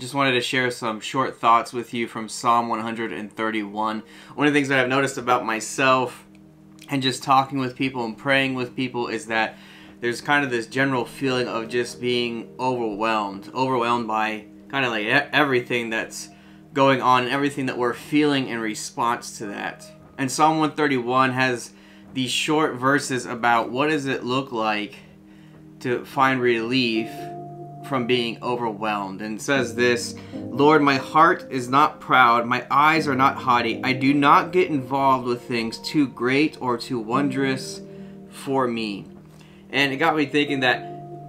Just wanted to share some short thoughts with you from Psalm 131. One of the things that I've noticed about myself and just talking with people and praying with people is that there's kind of this general feeling of just being overwhelmed, overwhelmed by kind of like everything that's going on and everything that we're feeling in response to that. And Psalm 131 has these short verses about what does it look like to find relief from being overwhelmed and says this Lord, my heart is not proud, my eyes are not haughty. I do not get involved with things too great or too wondrous for me. And it got me thinking that,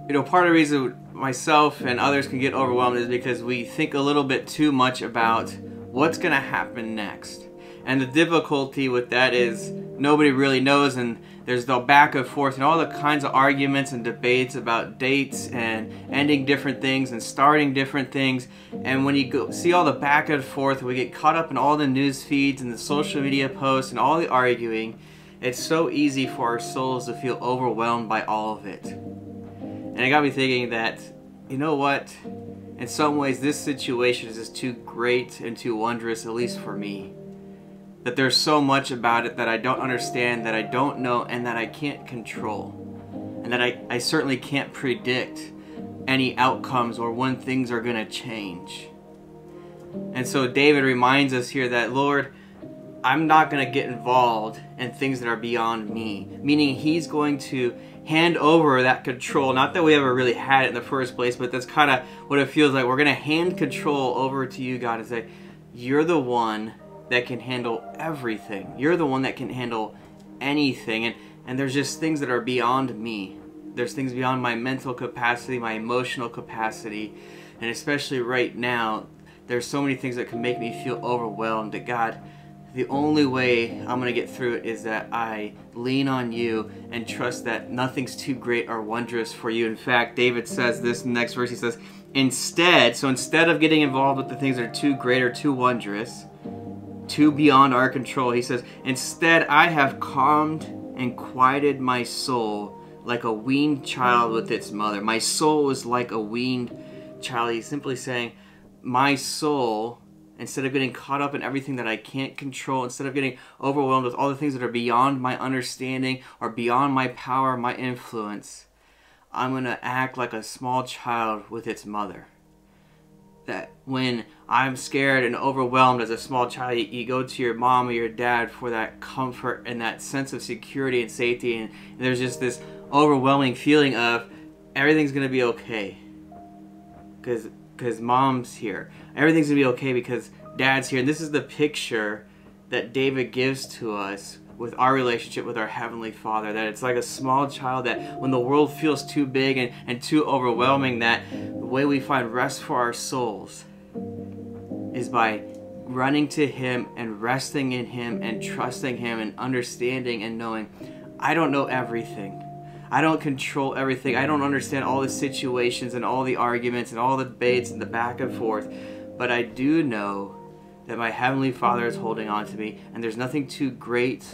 you know, part of the reason myself and others can get overwhelmed is because we think a little bit too much about what's going to happen next. And the difficulty with that is nobody really knows and there's the back and forth and all the kinds of arguments and debates about dates and ending different things and starting different things. And when you go see all the back and forth we get caught up in all the news feeds and the social media posts and all the arguing it's so easy for our souls to feel overwhelmed by all of it. And it got me thinking that you know what? In some ways this situation is just too great and too wondrous at least for me that there's so much about it that I don't understand, that I don't know, and that I can't control. And that I, I certainly can't predict any outcomes or when things are going to change. And so David reminds us here that, Lord, I'm not going to get involved in things that are beyond me. Meaning he's going to hand over that control. Not that we ever really had it in the first place, but that's kind of what it feels like. We're going to hand control over to you, God, and say, You're the one that can handle everything. You're the one that can handle anything. And, and there's just things that are beyond me. There's things beyond my mental capacity, my emotional capacity. And especially right now, there's so many things that can make me feel overwhelmed that God, the only way I'm going to get through it is that I lean on you and trust that nothing's too great or wondrous for you. In fact, David says this next verse. He says, Instead, so instead of getting involved with the things that are too great or too wondrous, too beyond our control. He says, Instead, I have calmed and quieted my soul like a weaned child with its mother. My soul is like a weaned child. He's simply saying, My soul, instead of getting caught up in everything that I can't control, instead of getting overwhelmed with all the things that are beyond my understanding or beyond my power, my influence, I'm going to act like a small child with its mother that when I'm scared and overwhelmed as a small child, you, go to your mom or your dad for that comfort and that sense of security and safety. And, and there's just this overwhelming feeling of everything's to be okay. Because because mom's here. Everything's to be okay because dad's here. And this is the picture that David gives to us with our relationship with our Heavenly Father. That it's like a small child that when the world feels too big and, and too overwhelming, that the way we find rest for our souls is by running to Him and resting in Him and trusting Him and understanding and knowing I don't know everything. I don't control everything. I don't understand all the situations and all the arguments and all the debates and the back and forth. But I do know that my Heavenly Father is holding on to me, and there's nothing too great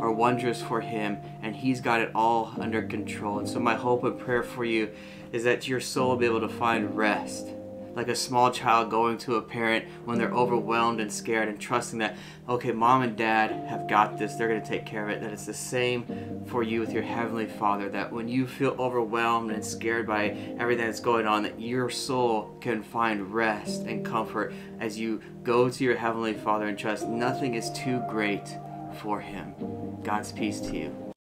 or wondrous for Him, and He's got it all under control. And so, my hope and prayer for you is that your soul will be able to find rest like a small child going to a parent when they're overwhelmed and scared and trusting that, okay, mom and dad have got this, they're going to take care of it. That it's the same for you with your Heavenly Father. That when you feel overwhelmed and scared by everything that's going on, that your soul can find rest and comfort as you go to your Heavenly Father and trust nothing is too great for Him. God's peace to you.